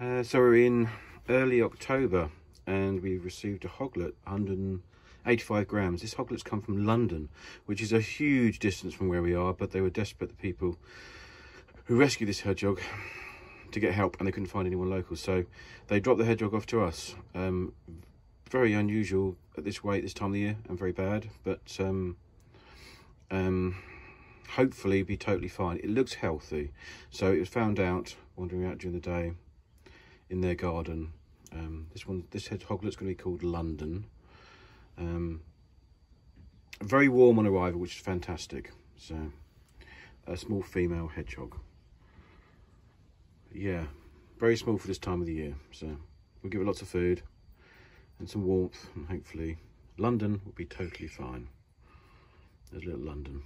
Uh, so we're in early October and we received a hoglet, 185 grams. This hoglet's come from London, which is a huge distance from where we are, but they were desperate, the people who rescued this hedgehog, to get help and they couldn't find anyone local. So they dropped the hedgehog off to us. Um, very unusual at this weight, this time of the year, and very bad, but um, um, hopefully be totally fine. It looks healthy. So it was found out, wandering out during the day, in their garden. Um, this one, this hoglet's going to be called London. Um, very warm on arrival, which is fantastic. So, a small female hedgehog. Yeah, very small for this time of the year. So, we'll give it lots of food and some warmth, and hopefully London will be totally fine. There's little London.